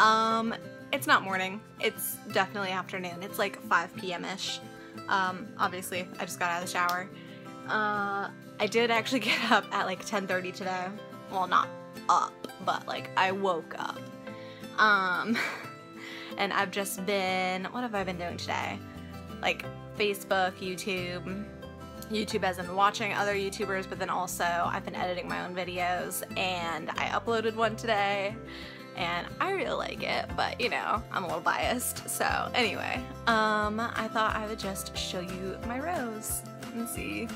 Um, it's not morning. It's definitely afternoon. It's like 5 p.m.-ish. Um, obviously, I just got out of the shower. Uh, I did actually get up at like 10.30 today. Well, not up, but like I woke up. Um, and I've just been, what have I been doing today? Like Facebook, YouTube, YouTube as in watching other YouTubers, but then also I've been editing my own videos and I uploaded one today and I really like it, but you know, I'm a little biased. So anyway, um, I thought I would just show you my rose and see,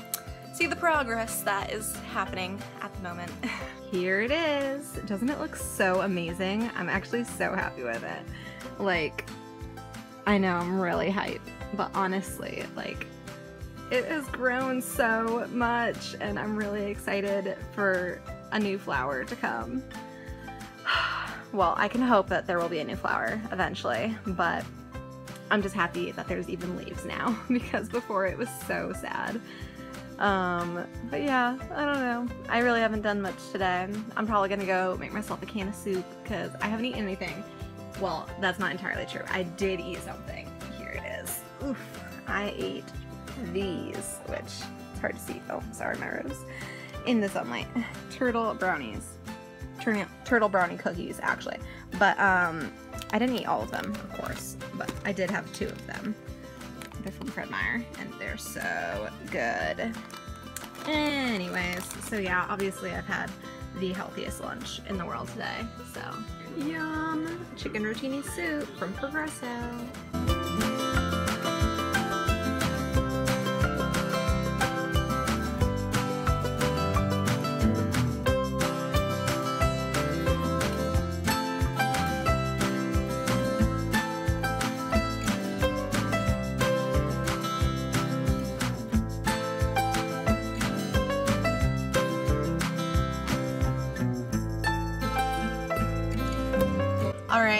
see the progress that is happening at the moment. Here it is. Doesn't it look so amazing? I'm actually so happy with it. Like, I know I'm really hyped, but honestly, like, it has grown so much and I'm really excited for a new flower to come. well, I can hope that there will be a new flower eventually, but I'm just happy that there's even leaves now because before it was so sad. Um, but yeah, I don't know. I really haven't done much today. I'm probably gonna go make myself a can of soup because I haven't eaten anything. Well, that's not entirely true. I did eat something. Here it is. Oof. I ate these, which it's hard to see. Oh, sorry, my rose. In the sunlight. Turtle brownies. Turtle, brownie cookies, actually. But um, I didn't eat all of them, of course. But I did have two of them. They're from Fred Meyer, and they're so good. Anyways, so yeah, obviously I've had the healthiest lunch in the world today. So, yum! Chicken rotini soup from Progresso.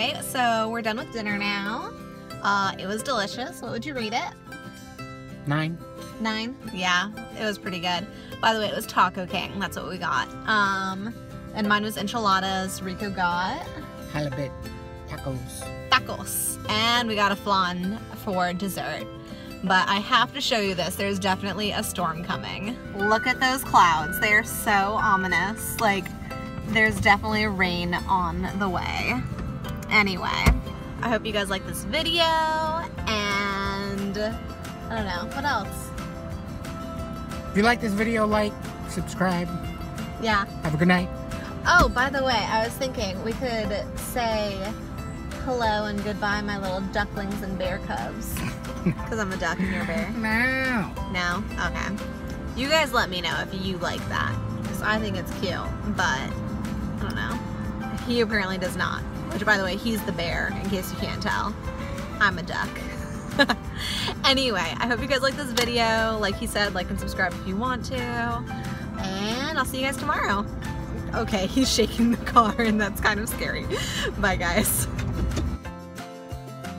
Alright, so we're done with dinner now. Uh, it was delicious. What would you rate it? Nine. Nine? Yeah, it was pretty good. By the way, it was Taco King. That's what we got. Um, and mine was enchiladas. Rico got Halibut. Tacos. tacos. And we got a flan for dessert. But I have to show you this. There's definitely a storm coming. Look at those clouds. They are so ominous. Like, there's definitely rain on the way. Anyway, I hope you guys like this video. And I don't know, what else? If you like this video, like, subscribe. Yeah. Have a good night. Oh, by the way, I was thinking we could say hello and goodbye, my little ducklings and bear cubs. Because I'm a duck and you're a bear. No. No? Okay. You guys let me know if you like that. Because I think it's cute, but I don't know. He apparently does not. Which, by the way, he's the bear, in case you can't tell. I'm a duck. anyway, I hope you guys like this video. Like he said, like and subscribe if you want to. And I'll see you guys tomorrow. Okay, he's shaking the car and that's kind of scary. Bye, guys.